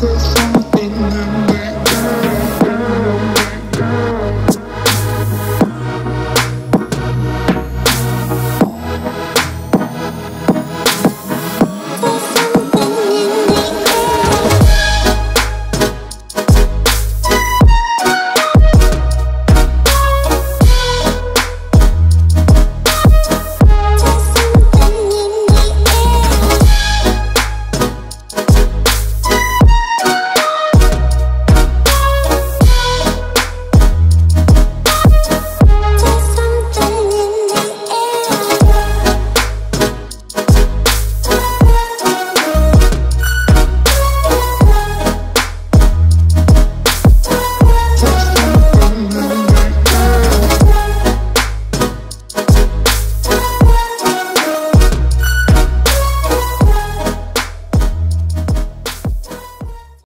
to something new.